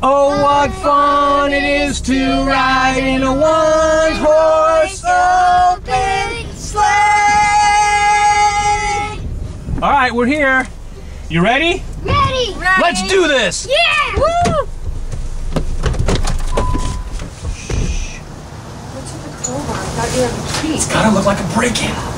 Oh, what fun it is to ride in a one horse open sleigh! All right, we're here. You ready? Ready! Ready! Let's do this! Yeah! Woo! What's with the crowbar? I thought you had the key. Gotta look like a break-in. Action.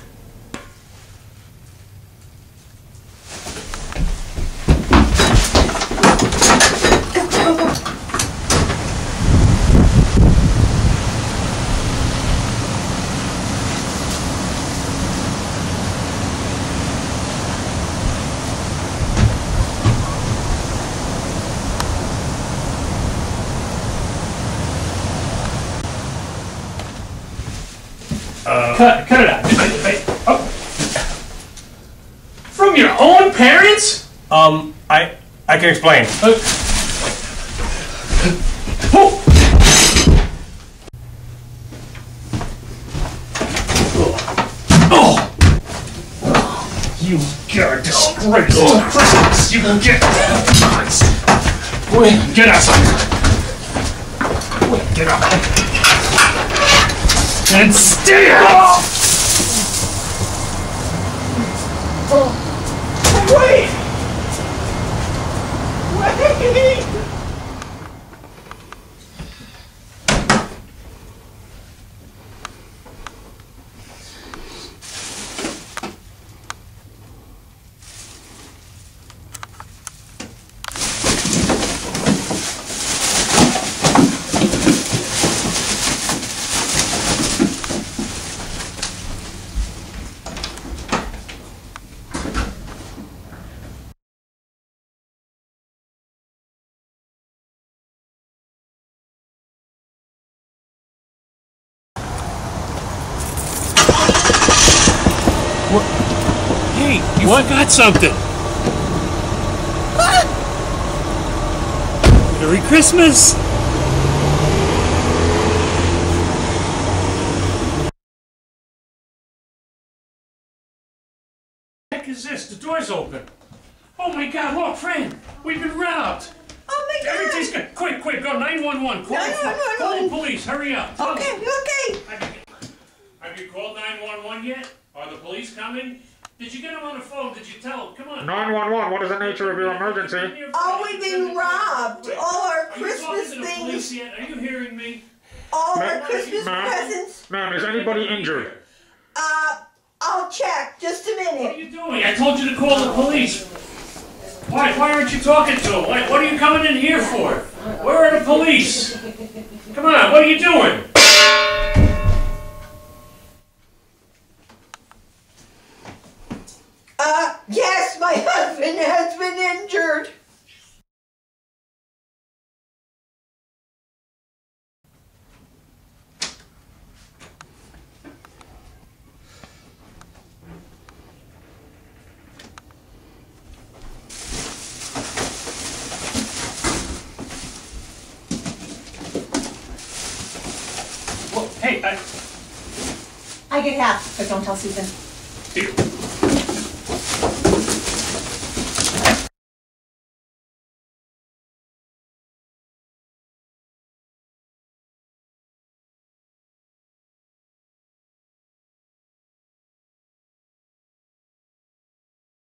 Cut, cut it out. I- I- oh. From your own parents? Um, I I can explain. Uh, oh. Oh. You get a disgrace to Christmas. You will get. Wait, get up. Wait, get up. And stay up. Oh. Wait. Wait. Hey, you forgot something. Merry Christmas. What the this? The door's open. Oh my god, look, friend, we've been robbed. Oh my god! Everything's good. Quick, quick, go 911. Call, the, 911. call the police. Hurry up. Okay, okay. Have you, have you called 911 yet? Are the police coming? Did you get him on the phone? Did you tell him? Come on. 911, what is the nature of your emergency? Oh, we've been robbed. All our Are you talking Christmas to the police things, yet? Are you hearing me? all our Christmas ma'am. presents. Ma'am, is anybody injured? Uh, I'll check. Just a minute. What are minute. you doing? I told you to call the police. Why? Why aren't you talking to him? Why, what are you coming in here for? Where are the police? Come on, what are you doing? Uh, yes, my husband has been injured. Well, hey, I, I get half, but don't tell Susan. here.